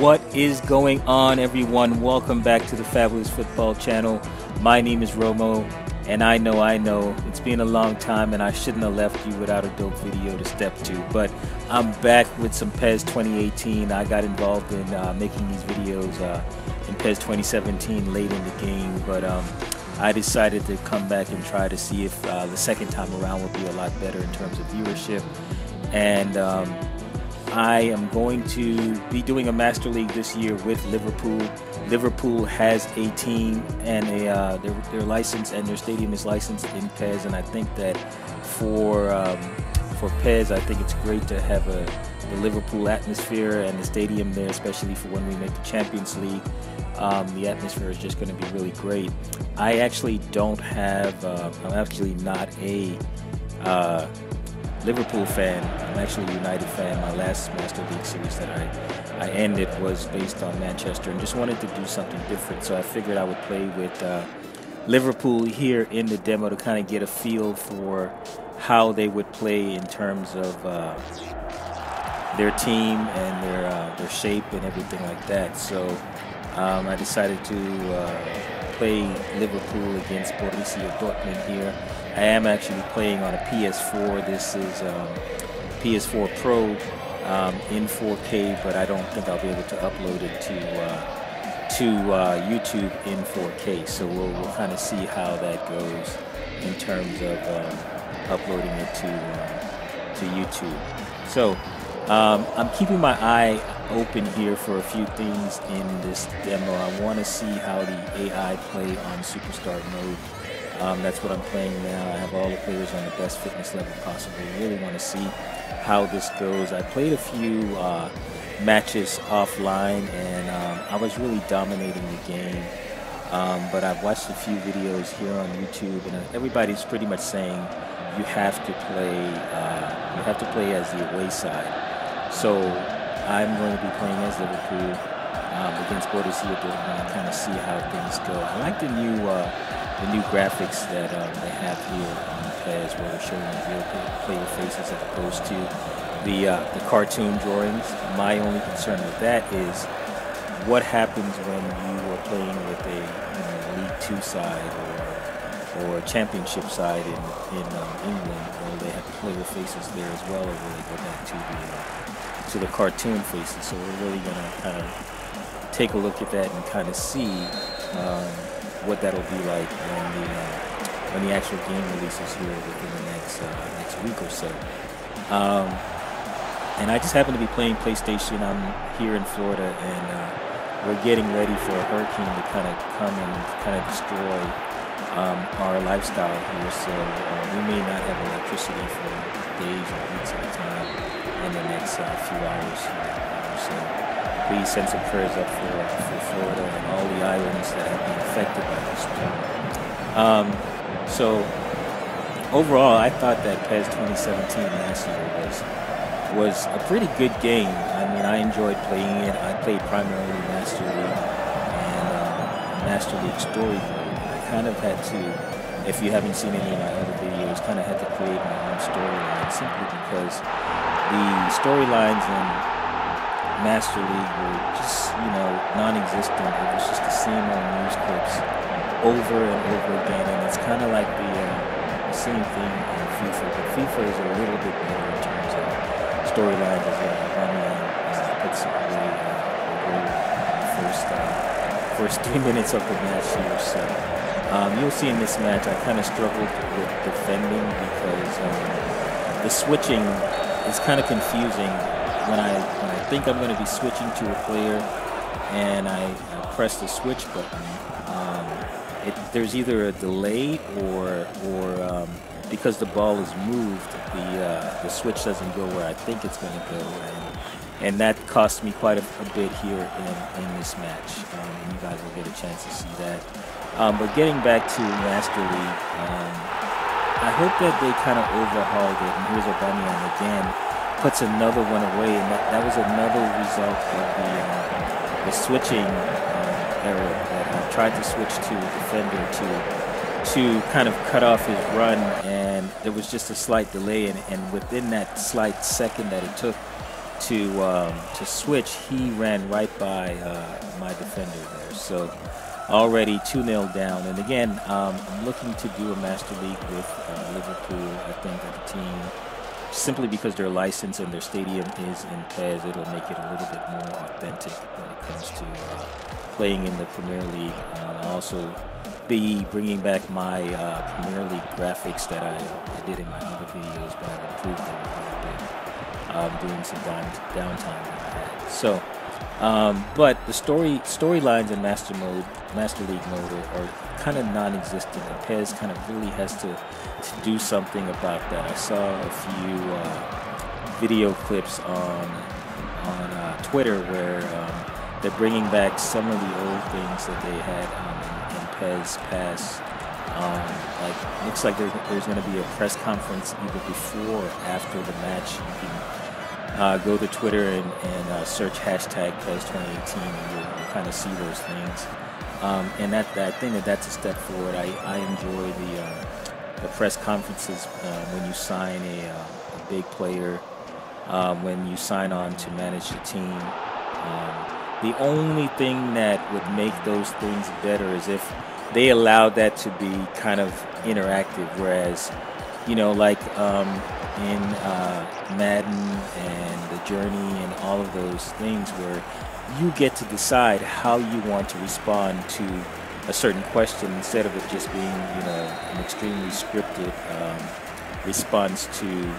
What is going on, everyone? Welcome back to the Fabulous Football Channel. My name is Romo, and I know, I know, it's been a long time, and I shouldn't have left you without a dope video to step to. But I'm back with some PES 2018. I got involved in uh, making these videos uh, in PES 2017 late in the game, but um, I decided to come back and try to see if uh, the second time around would be a lot better in terms of viewership. And um, I am going to be doing a Master League this year with Liverpool. Liverpool has a team and a uh, their, their license and their stadium is licensed in PES, and I think that for um, for PES, I think it's great to have a the Liverpool atmosphere and the stadium there, especially for when we make the Champions League. Um, the atmosphere is just going to be really great. I actually don't have. Uh, I'm actually not a. Uh, Liverpool fan. I'm actually a United fan. My last Master League series that I, I ended was based on Manchester and just wanted to do something different. So I figured I would play with uh, Liverpool here in the demo to kind of get a feel for how they would play in terms of uh, their team and their uh, their shape and everything like that. So um, I decided to uh, play Liverpool against Borussia Dortmund here. I am actually playing on a PS4. This is um, PS4 Pro um, in 4K, but I don't think I'll be able to upload it to uh, to uh, YouTube in 4K. So we'll, we'll kind of see how that goes in terms of um, uploading it to uh, to YouTube. So um, I'm keeping my eye open here for a few things in this demo. I want to see how the AI play on Superstar mode. Um, that's what I'm playing now. I have all the players on the best fitness level possible. I really want to see how this goes. I played a few uh, matches offline, and um, I was really dominating the game. Um, but I've watched a few videos here on YouTube, and everybody's pretty much saying you have to play. Uh, you have to play as the away side. So I'm going to be playing as Liverpool um, against Dortmund and kind of see how things go. I like the new. Uh, the new graphics that um, they have here on the PES where they're showing real player faces as opposed to the, uh, the cartoon drawings. My only concern with that is what happens when you are playing with a you know, League Two side or or championship side in in um, England, where they have player faces there as well, or will they go back to the uh, to the cartoon faces? So we're really gonna kind of take a look at that and kind of see um, what that'll be like when the uh, when the actual game releases here within the next uh, next week or so. Um, and I just happen to be playing PlayStation. I'm here in Florida, and uh, we're getting ready for a hurricane to kind of come and kind of destroy um, our lifestyle here. So uh, we may not have electricity for days or weeks at a time in the next uh, few hours. so please send some prayers up for, for Florida and all the islands that have been affected by this storm. Um, so overall, I thought that PES 2017 last year was was a pretty good game. I mean, I enjoyed playing it. I played primarily Master League and um, Master League Story Mode. I kind of had to, if you haven't seen any of my other videos, kind of had to create my own storyline simply because the storylines in Master League were just, you know, non-existent. It was just the same old news clips over and over again, and it's kind of like the, uh, same thing in FIFA. But FIFA is a little bit better in terms of storylines as well. Uh, puts away uh, the first uh, first three minutes of the match here. So um, you'll see in this match, I kind of struggled with defending because um, the switching is kind of confusing when I when I think I'm going to be switching to a player and I, I press the switch button, um, it, there's either a delay or or um, because the ball is moved, the uh, the switch doesn't go where I think it's going to go, and and that cost me quite a, a bit here in, in this match. Um, and you guys will get a chance to see that. Um, but getting back to Master League, um, I hope that they kind of overhauled it. And here's Aubameyang again puts another one away, and that, that was another result of the, uh, the switching uh, error that I tried to switch to defender to to kind of cut off his run, and there was just a slight delay, and, and within that slight second that it took to um, to switch, he ran right by uh, my defender there. So already 2 0 down. And again, um, I'm looking to do a Master League with uh, Liverpool. I think that the team, simply because their license and their stadium is in PES, it'll make it a little bit more authentic when it comes to uh, playing in the Premier League. Uh, also, be bringing back my uh, Premier League graphics that I, I, did in my other videos, but I've improved them a little bit, um, doing some down, downtime. So, um, but the story storylines in Master Mode, Master League mode are, are kind of non-existent, and PES kind of really has to, to do something about that. I saw a few uh, video clips on on uh, Twitter where um, they're bringing back some of the old things that they had um, Lopez pass. Um, like looks like there, there's going to be a press conference either before or after the match. You can uh, go to Twitter and, and uh, search hashtag PES 2018, and you'll, you'll kind of see those things. Um, and that, I think that that's a step forward. I, I enjoy the uh, the press conferences uh, when you sign a, uh, a big player, um, when you sign on to manage the team. Um, the only thing that would make those things better is if they allowed that to be kind of interactive. Whereas, you know, like um, in uh, Madden and the Journey and all of those things, where you get to decide how you want to respond to a certain question instead of it just being, you know, an extremely scripted um, response to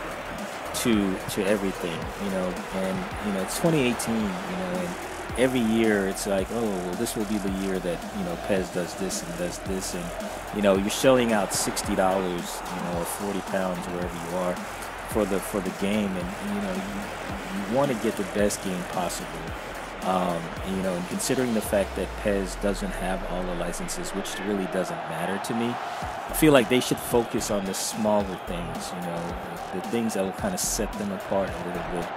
to to everything, you know. And you know, it's 2018, you know, and every year it's like, oh, well, this will be the year that you know PES does this and does this, and you know you're shelling out sixty dollars, you know, or forty pounds wherever you are for the for the game, and you know you, you want to get the best game possible. Um, you know, and considering the fact that PES doesn't have all the licenses, which really doesn't matter to me, I feel like they should focus on the smaller things, you know, the things that will kind of set them apart a little bit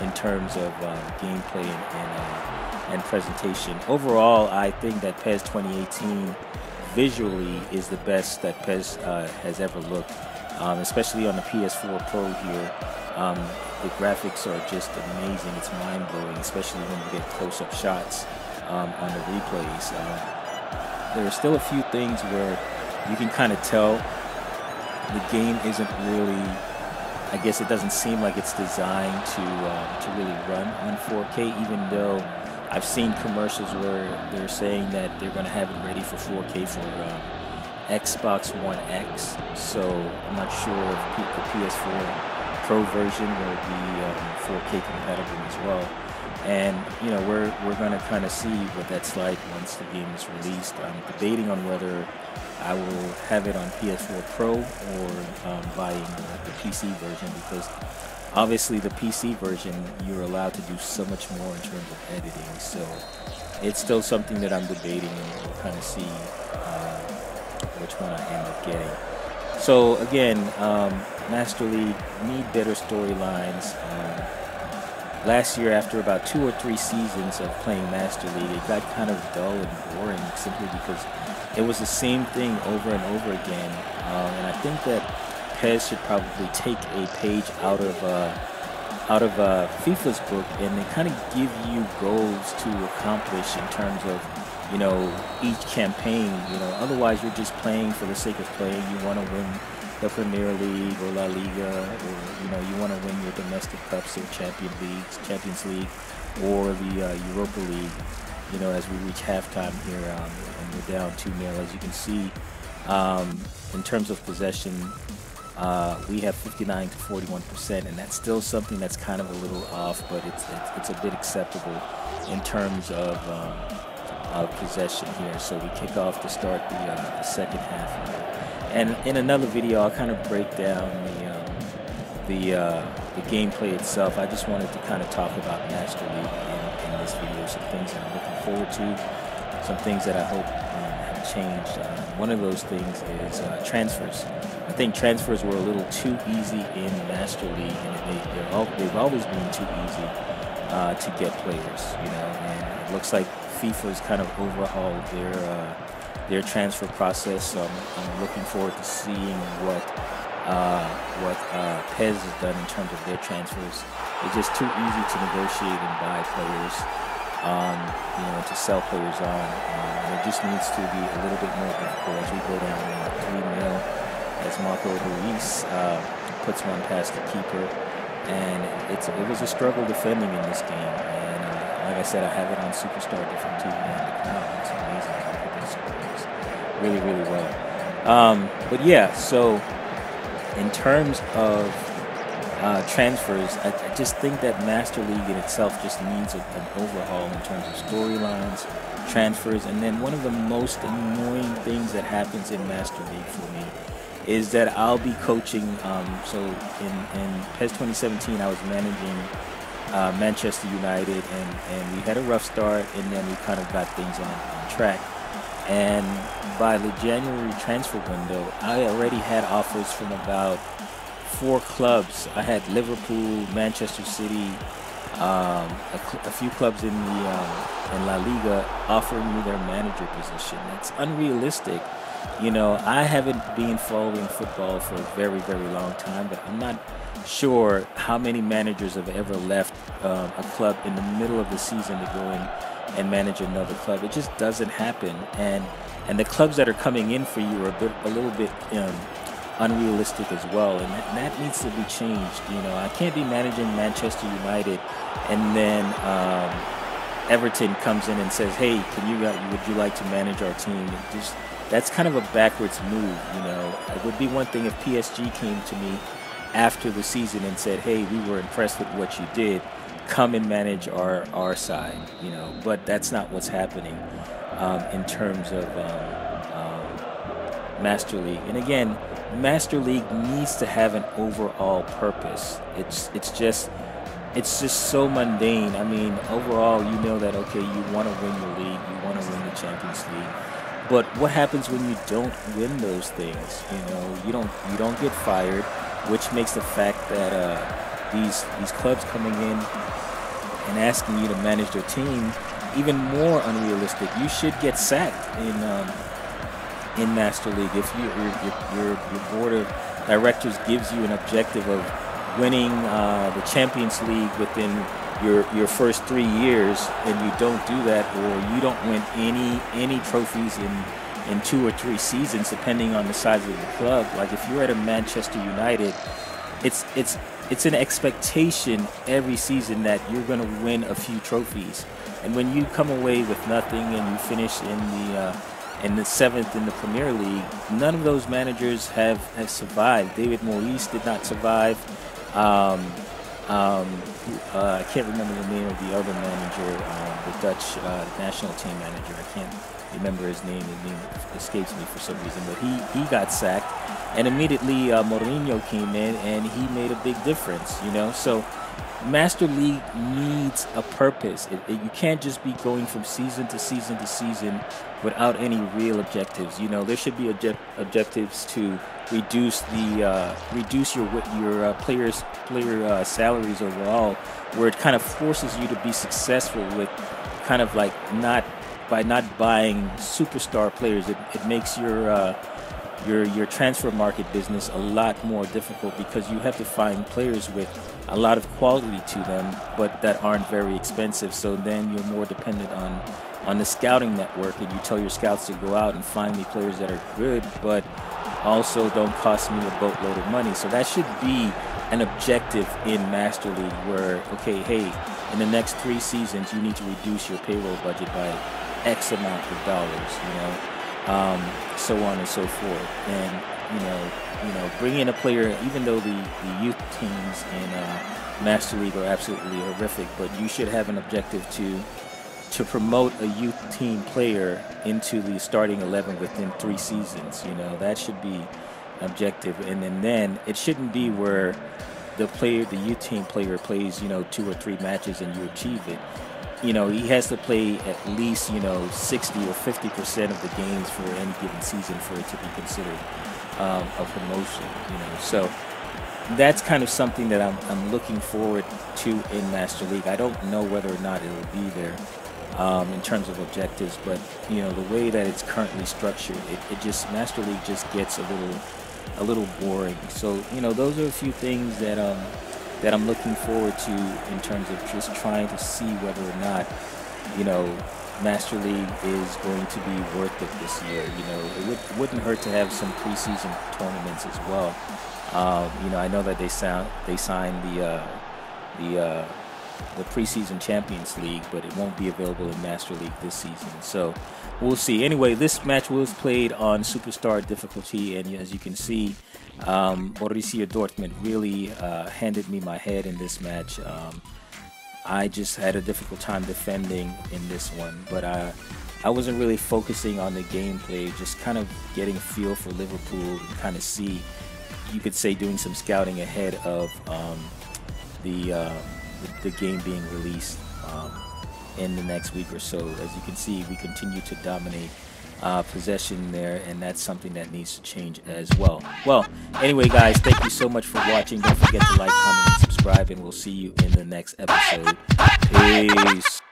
in terms of um, gameplay and, and uh, and presentation. Overall, I think that PES 2018 visually is the best that PES uh, has ever looked, um, especially on the PS4 Pro here. Um, the graphics are just amazing. It's mind blowing, especially when you get close up shots um, on the replays. Uh, there are still a few things where you can kind of tell the game isn't really. I guess it doesn't seem like it's designed to uh, to really run on 4K, even though I've seen commercials where they're saying that they're going to have it ready for 4K for um, Xbox One X. So I'm not sure if the PS4 Pro version will be um, 4K compatible as well. And you know we're we're going to kind of see what that's like once the game is released. I'm debating on whether I will have it on PS4 Pro or um, buying the PC version because obviously the PC version you're allowed to do so much more in terms of editing so it's still something that I'm debating and we'll kind of see uh, which one I end up getting. So again um, Master League need better storylines. Um, last year after about two or three seasons of playing Master League it got kind of dull and boring simply because it was the same thing over and over again. Um, and I think that PES should probably take a page out of uh, out of uh, FIFA's book and they kind of give you goals to accomplish in terms of you know each campaign. You know, otherwise you're just playing for the sake of playing. You want to win the Premier League or La Liga, or you know you want to win your domestic cups or Champion Leagues, Champions League, or the uh, Europa League. You know, as we reach halftime here, um, and we're down 2 0, as you can see, um, in terms of possession, uh, we have 59 to 41 percent, and that's still something that's kind of a little off, but it's it's, it's a bit acceptable in terms of, um, of possession here. So we kick off to start the, uh, the second half. And in another video, I'll kind of break down the um, the uh, the gameplay itself. I just wanted to kind of talk about Master League in, in this video, some things that I'm looking forward to, some things that I hope um, have changed. Uh, one of those things is uh, transfers. I think transfers were a little too easy in Master League, and they, they've always been too easy uh, to get players. You know, and it looks like FIFA's kind of overhauled their uh, their transfer process. So I'm, I'm, looking forward to seeing what uh, what uh, PES has done in terms of their transfers. It's just too easy to negotiate and buy players, um, you know, to sell players on. Um, it just needs to be a little bit more difficult as we go down you know, 3 nil as Marco Reus uh, puts one past the keeper. And it's it was a struggle defending in this game. And uh, like I said, I have it on Superstar Different TV, and the crowd looks amazing. Really, really well. Um, but yeah, so in terms of uh, transfers, I, I, just think that Master League in itself just needs a, an overhaul in terms of storylines, transfers, and then one of the most annoying things that happens in Master League for me is that I'll be coaching. Um, so in, in PES 2017, I was managing uh, Manchester United, and, and we had a rough start, and then we kind of got things on, on track. And by the January transfer window, I already had offers from about four clubs. I had Liverpool, Manchester City, um, a, a, few clubs in the um, in La Liga offering me their manager position. That's unrealistic. You know, I haven't been following football for a very, very long time, but I'm not sure how many managers have ever left um, a club in the middle of the season to go in and manage another club. It just doesn't happen, and and the clubs that are coming in for you are a bit, a little bit um, unrealistic as well, and that, that, needs to be changed. You know, I can't be managing Manchester United, and then um, Everton comes in and says, "Hey, can you would you like to manage our team?" just that's kind of a backwards move. You know, it would be one thing if PSG came to me after the season and said, "Hey, we were impressed with what you did." come and manage our our side, you know. But that's not what's happening um, in terms of um, um, Master League. And again, Master League needs to have an overall purpose. It's it's just it's just so mundane. I mean, overall, you know that okay, you want to win your league, you want to win the Champions League. But what happens when you don't win those things? You know, you don't you don't get fired, which makes the fact that uh, these these clubs coming in and asking you to manage their team even more unrealistic. You should get sacked in um, in Master League if you, your, your, your board of directors gives you an objective of winning uh, the Champions League within your your first three years, and you don't do that, or you don't win any any trophies in in two or three seasons, depending on the size of the club. Like if you're at a Manchester United, it's it's it's an expectation every season that you're going to win a few trophies. And when you come away with nothing and you finish in the uh, in the seventh in the Premier League, none of those managers have, have survived. David Moyes did not survive. Um, um, uh, I can't remember the name of the other manager, uh, the Dutch uh, national team manager. I can't remember his name. His name escapes me for some reason, but he, he got sacked, and immediately uh, Mourinho came in, and he made a big difference. You know, so Master League needs a purpose. It, it, you can't just be going from season to season to season without any real objectives. You know, there should be object objectives to reduce the uh, reduce your your uh, players player uh, salaries overall, where it kind of forces you to be successful with kind of like not by not buying superstar players, it, it makes your uh, your your transfer market business a lot more difficult because you have to find players with a lot of quality to them, but that aren't very expensive. So then you're more dependent on on the scouting network, and you tell your scouts to go out and find me players that are good, but also don't cost me a boatload of money. So that should be an objective in Master League where, okay, hey, in the next three seasons, you need to reduce your payroll budget by X amount of dollars, you know, um, so on and so forth. And, you know, you know, bring in a player, even though the, the youth teams in uh, Master League are absolutely horrific, but you should have an objective to to promote a youth team player into the starting 11 within three seasons. You know, that should be objective. And then, then it shouldn't be where the player, the youth team player plays, you know, two or three matches and you achieve it you know, he has to play at least, you know, 60 or 50 percent of the games for any given season for it to be considered um, a promotion, you know. So that's kind of something that I'm, I'm looking forward to in Master League. I don't know whether or not it'll be there um, in terms of objectives, but, you know, the way that it's currently structured, it, it just, Master League just gets a little a little boring. So you know, those are a few things that um, that I'm looking forward to in terms of just trying to see whether or not you know Master League is going to be worth it this year. You know, it would, wouldn't hurt to have some preseason tournaments as well. Um, you know, I know that they sound they signed the uh, the uh, the preseason Champions League, but it won't be available in Master League this season. So we'll see. Anyway, this match was played on Superstar difficulty, and as you can see, um, Borussia Dortmund really uh, handed me my head in this match. Um, I just had a difficult time defending in this one, but I, I wasn't really focusing on the gameplay, just kind of getting a feel for Liverpool and kind of see, you could say, doing some scouting ahead of um, the, uh, the, the game being released um, in the next week or so. As you can see, we continue to dominate uh, possession there, and that's something that needs to change as well. Well, anyway, guys, thank you so much for watching. Don't forget to like, comment, and subscribe, and we'll see you in the next episode. Peace.